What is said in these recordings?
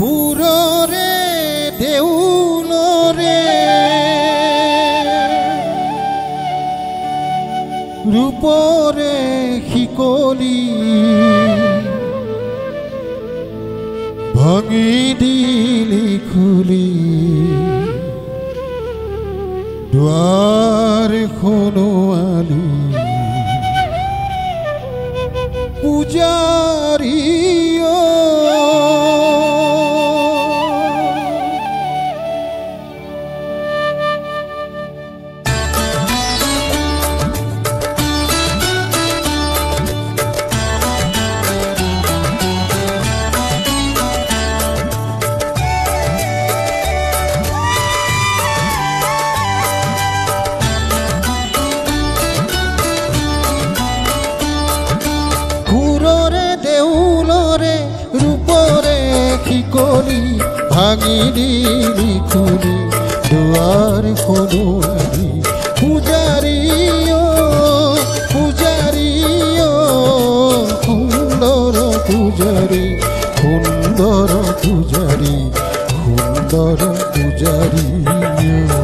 সুৰৰে দেউলৰে ৰূপৰে শিকলি ভাঙি দিলি খুলি। দুৱাৰ খনোৱালি পূজাৰী দিলি খুলি দুৱাৰ খনোৱালি পূজাৰী অ, পূজাৰী অ, সুন্দৰ পূজাৰী সুন্দৰ পূজাৰী সুন্দৰ পূজাৰী অ।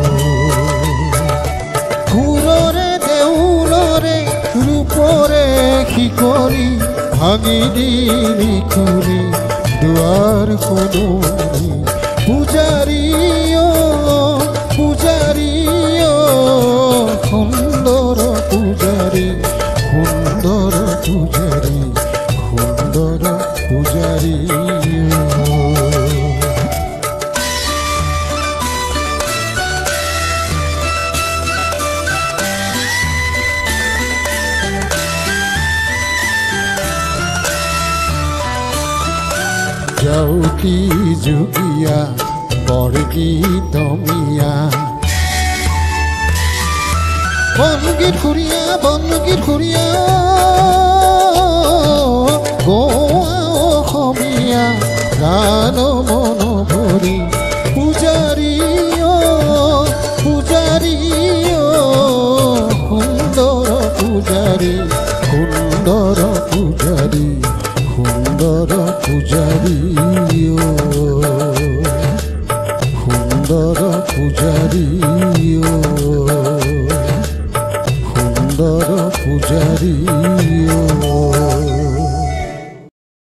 সুৰৰে দেউলৰে ৰূপৰে শিকলি ভাঙি দিলি খুলি দুৱাৰ খনোৱালি যাও কি যুগিয়া বর কি দমিয়া বনগীত ঘুরিয়া বনগীত ঘুরিয়া গোৱা অসমীয়া গান মন ভৰি পূজাৰী পূজাৰী সুন্দৰ পূজাৰী সুন্দৰ পূজাৰী সুন্দৰ পূজাৰী সুন্দৰ পূজাৰী